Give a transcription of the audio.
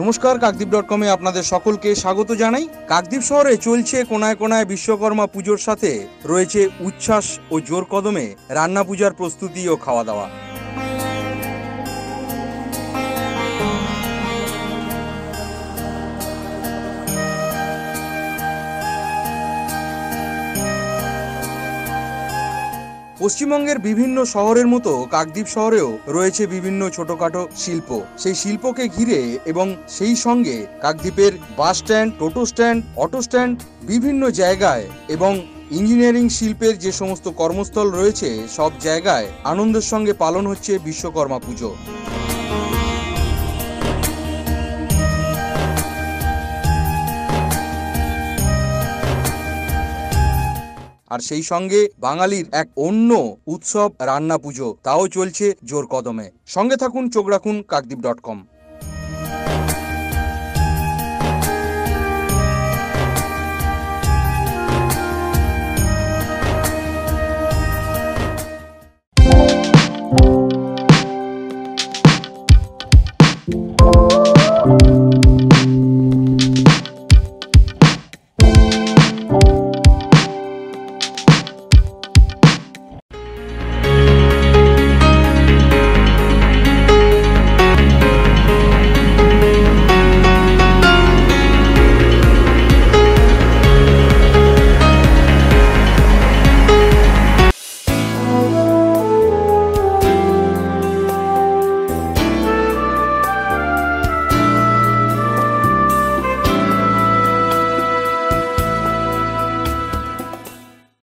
নমস্কার কাকদ্বীপ ডট কমে আপনাদের সকলকে স্বাগত জানাই। কাকদ্বীপ শহরে চলছে কোনায় কোনায় বিশ্বকর্মা পুজোর সাথে রয়েছে উচ্ছ্বাস ও জোর কদমে রান্না পূজার প্রস্তুতি ও খাওয়া দাওয়া। পশ্চিমবঙ্গের বিভিন্ন শহরের মতো কাকদ্বীপ শহরেও রয়েছে বিভিন্ন ছোটখাটো শিল্প। সেই শিল্পকে ঘিরে এবং সেই সঙ্গে কাকদ্বীপের বাস স্ট্যান্ড, টোটো স্ট্যান্ড, অটো স্ট্যান্ড বিভিন্ন জায়গায় এবং ইঞ্জিনিয়ারিং শিল্পের যে সমস্ত কর্মস্থল রয়েছে, সব জায়গায় আনন্দের সঙ্গে পালন হচ্ছে বিশ্বকর্মা পুজো। আর সেই সঙ্গে বাঙালির এক অন্য উৎসব রান্না পুজো, তাও চলছে জোর কদমে সঙ্গে থাকুন, চোখ রাখুন কাকদ্বীপ ডট কম।